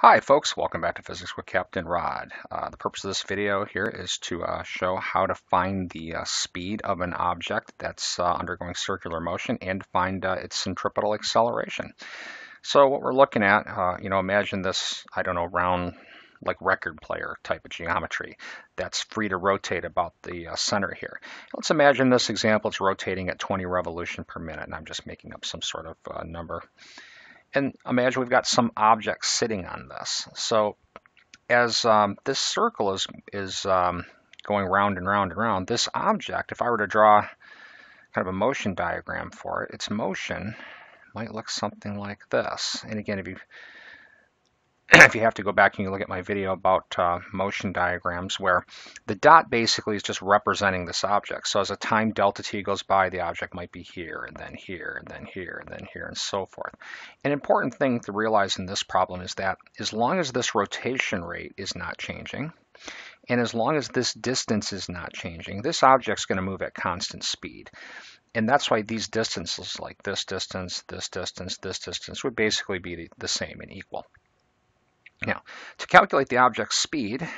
Hi folks, welcome back to Physics with Captain Rod. Uh, the purpose of this video here is to uh, show how to find the uh, speed of an object that's uh, undergoing circular motion and find uh, its centripetal acceleration. So what we're looking at, uh, you know, imagine this, I don't know, round like record player type of geometry that's free to rotate about the center here. Let's imagine this example is rotating at 20 revolution per minute, and I'm just making up some sort of number. And imagine we've got some object sitting on this. So as um, this circle is, is um, going round and round and round, this object, if I were to draw kind of a motion diagram for it, its motion might look something like this. And again, if you if you have to go back and you look at my video about uh, motion diagrams where the dot basically is just representing this object. So as a time delta t goes by, the object might be here and then here and then here and then here and so forth. An important thing to realize in this problem is that as long as this rotation rate is not changing, and as long as this distance is not changing, this object's going to move at constant speed. And that's why these distances, like this distance, this distance, this distance, would basically be the same and equal. Now, to calculate the object's speed,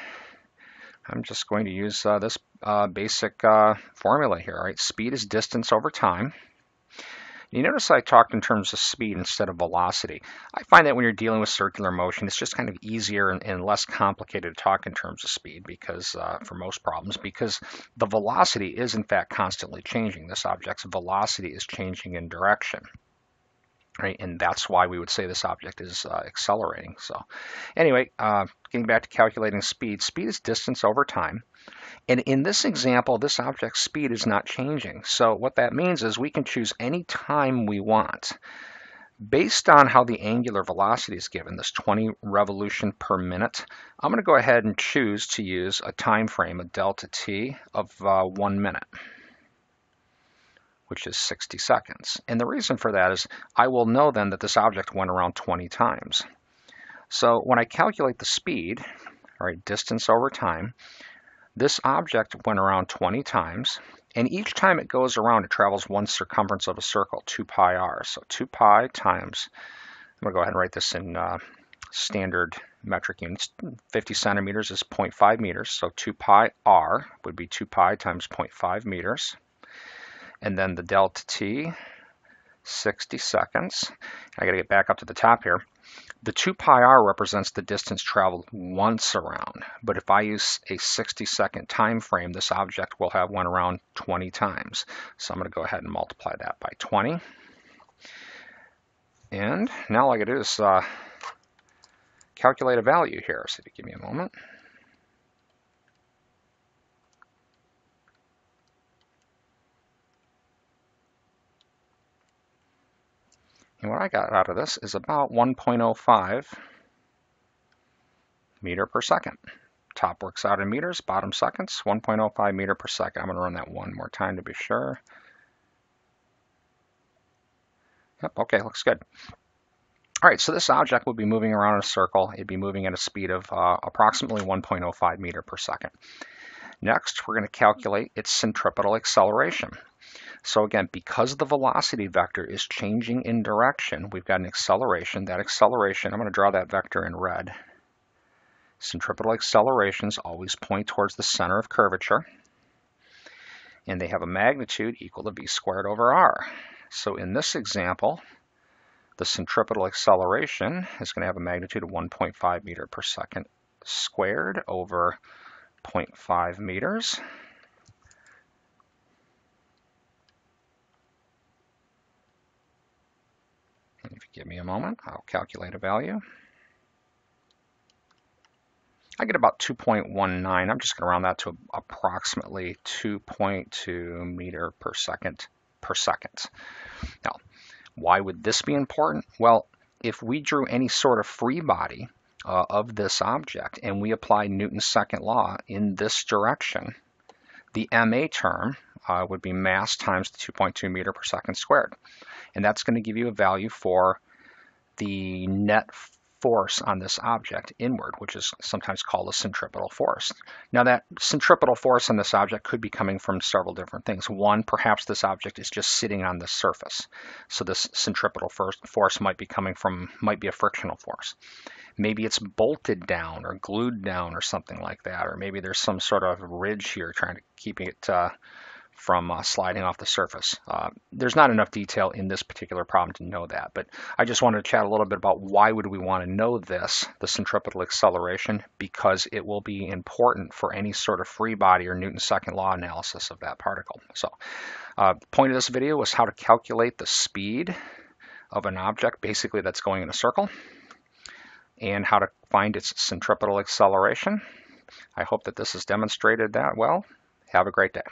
I'm just going to use uh, this uh, basic uh, formula here. All right, speed is distance over time. You notice I talked in terms of speed instead of velocity. I find that when you're dealing with circular motion, it's just kind of easier and, and less complicated to talk in terms of speed because uh, for most problems, because the velocity is in fact constantly changing. This object's velocity is changing in direction right? And that's why we would say this object is uh, accelerating. So anyway, uh, getting back to calculating speed, speed is distance over time. And in this example, this object's speed is not changing. So what that means is we can choose any time we want. Based on how the angular velocity is given, this 20 revolution per minute, I'm going to go ahead and choose to use a time frame, a delta t, of uh, one minute which is 60 seconds. And the reason for that is I will know then that this object went around 20 times. So when I calculate the speed, all right, distance over time, this object went around 20 times, and each time it goes around, it travels one circumference of a circle, 2 pi r. So 2 pi times, I'm going to go ahead and write this in uh, standard metric units. 50 centimeters is 0.5 meters, so 2 pi r would be 2 pi times 0.5 meters and then the delta t, 60 seconds. I got to get back up to the top here. The 2 pi r represents the distance traveled once around, but if I use a 60 second time frame, this object will have went around 20 times. So I'm going to go ahead and multiply that by 20. And now all I got to do is uh, calculate a value here. So give me a moment. And what I got out of this is about 1.05 meter per second. Top works out in meters, bottom seconds, 1.05 meter per second. I'm going to run that one more time to be sure. Yep, okay, looks good. All right, so this object would be moving around in a circle. It'd be moving at a speed of uh, approximately 1.05 meter per second. Next, we're going to calculate its centripetal acceleration. So again, because the velocity vector is changing in direction, we've got an acceleration. That acceleration, I'm going to draw that vector in red. Centripetal accelerations always point towards the center of curvature. And they have a magnitude equal to v squared over r. So in this example, the centripetal acceleration is going to have a magnitude of 1.5 meter per second squared over 0.5 meters. If you give me a moment, I'll calculate a value. I get about 2.19. I'm just going to round that to approximately 2.2 meter per second per second. Now, why would this be important? Well, if we drew any sort of free body uh, of this object and we apply Newton's second law in this direction, the ma term uh, would be mass times the 2.2 meter per second squared. And that's going to give you a value for the net force on this object inward, which is sometimes called a centripetal force. Now that centripetal force on this object could be coming from several different things. One, perhaps this object is just sitting on the surface. So this centripetal force might be coming from, might be a frictional force. maybe it's bolted down or glued down or something like that, or maybe there's some sort of ridge here trying to keep it uh, from uh, sliding off the surface. Uh, there's not enough detail in this particular problem to know that, but I just wanted to chat a little bit about why would we want to know this, the centripetal acceleration, because it will be important for any sort of free body or Newton's second law analysis of that particle. So uh, the point of this video was how to calculate the speed of an object, basically that's going in a circle, and how to find its centripetal acceleration. I hope that this has demonstrated that well. Have a great day.